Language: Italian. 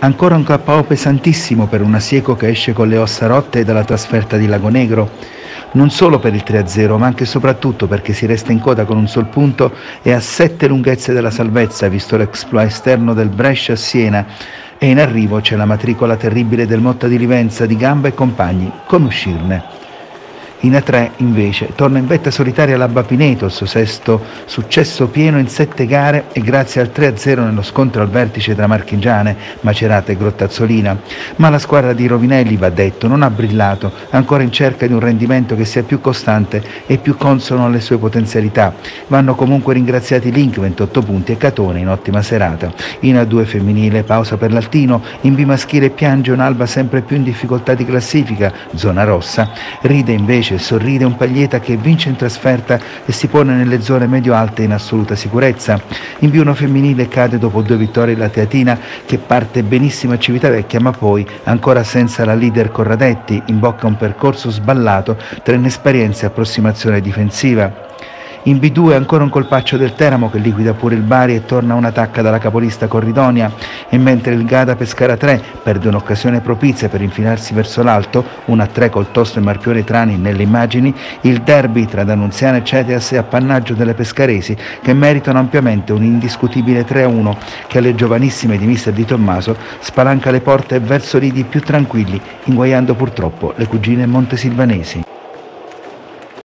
Ancora un KO pesantissimo per un Asieco che esce con le ossa rotte dalla trasferta di Lago Negro, non solo per il 3-0 ma anche e soprattutto perché si resta in coda con un sol punto e a sette lunghezze della salvezza visto l'exploit esterno del Brescia a Siena. E in arrivo c'è la matricola terribile del Motta di Livenza di Gamba e compagni, come uscirne? In A3 invece torna in vetta solitaria l'Abba Pineto, suo sesto successo pieno in sette gare e grazie al 3-0 nello scontro al vertice tra Marchigiane, Macerata e Grottazzolina. Ma la squadra di Rovinelli, va detto, non ha brillato, ancora in cerca di un rendimento che sia più costante e più consono alle sue potenzialità. Vanno comunque ringraziati Link, 28 punti, e Catone in ottima serata. In A2 femminile, pausa per l'Altino, in B maschile piange un'Alba sempre più in difficoltà di classifica, zona rossa. Ride invece invece sorride un Paglieta che vince in trasferta e si pone nelle zone medio-alte in assoluta sicurezza. In più uno femminile cade dopo due vittorie la Teatina che parte benissimo a Civitavecchia ma poi ancora senza la leader Corradetti in bocca un percorso sballato tra inesperienza e approssimazione difensiva. In B2 ancora un colpaccio del Teramo che liquida pure il Bari e torna una tacca dalla capolista Corridonia e mentre il Gada Pescara 3 perde un'occasione propizia per infilarsi verso l'alto, una 3 col tosto e Marpione Trani nelle immagini, il derby tra D'Annunziana e Ceteas è appannaggio delle pescaresi che meritano ampiamente un indiscutibile 3-1 che alle giovanissime di mister Di Tommaso spalanca le porte verso lidi più tranquilli, inguaiando purtroppo le cugine montesilvanesi.